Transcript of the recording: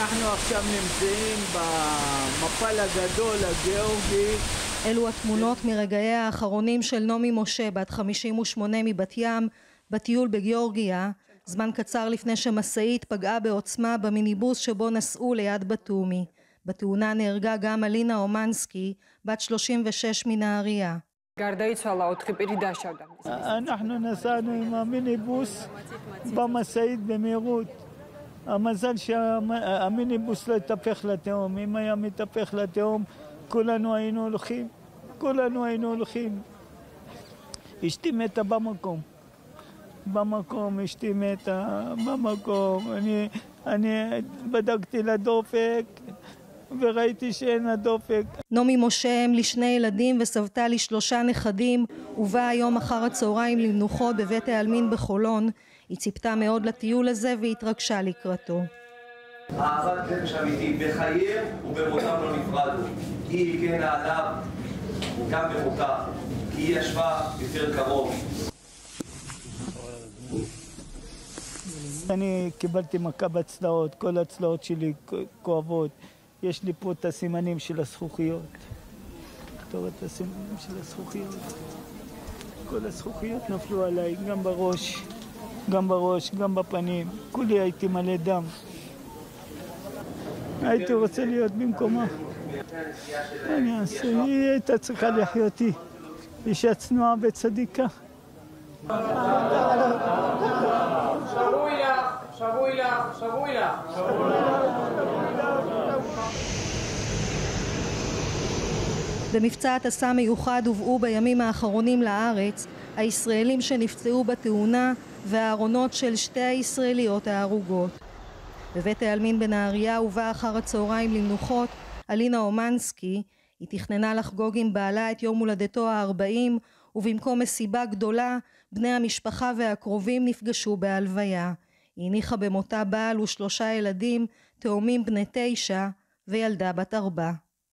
אנחנו עכשיו נמצאים במפל הגדול הגיאורגי. אלו התמונות מרגעיה האחרונים של נעמי משה, בת 58 מבת ים, בטיול בגיאורגיה, זמן קצר לפני שמשאית פגעה בעוצמה במיניבוס שבו נסעו ליד בתומי. בתאונה נהרגה גם אלינה אומנסקי, בת 36 מנהריה. אנחנו נסענו עם המיניבוס במשאית במהירות. המזל שהמיניבוס לא התהפך לתהום. אם היה מתהפך לתהום, כולנו היינו הולכים. כולנו היינו הולכים. אשתי מתה במקום. במקום, אשתי מתה, במקום. אני, אני בדקתי לדופק, וראיתי שאין לה דופק. נעמי משה אם לשני ילדים וסבתה לשלושה נכדים, ובאה היום אחר הצהריים למנוחות בבית העלמין בחולון. היא ציפתה מאוד לטיול הזה והתרגשה לקראתו. אהבת נפש אמיתי, בחייהם ובמותם לא נפרדו. היא הגנה עליו גם במותה, כי היא ישבה יותר קרוב. אני קיבלתי מכה בצלעות, כל הצלעות שלי כואבות. יש לי פה את הסימנים של הזכוכיות. אתה רואה את הסימנים של הזכוכיות? כל הזכוכיות נפלו עליי, גם בראש, גם בראש, גם בפנים. כולי הייתי מלא דם. הייתי רוצה להיות במקומה. אני אעשה, היא הייתה צריכה לחיות אישה צנועה וצדיקה. שבוי לך, שבוי לך, שבוי לך. במבצע הטסה מיוחד הובאו בימים האחרונים לארץ הישראלים שנפצעו בתאונה והארונות של שתי הישראליות ההרוגות. בבית העלמין בנהריה הובא אחר הצהריים למנוחות אלינה אומנסקי. היא תכננה לחגוג עם בעלה את יום הולדתו הארבעים ובמקום מסיבה גדולה בני המשפחה והקרובים נפגשו בהלוויה. היא הניחה במותה בעל ושלושה ילדים, תאומים בני תשע וילדה בת ארבע.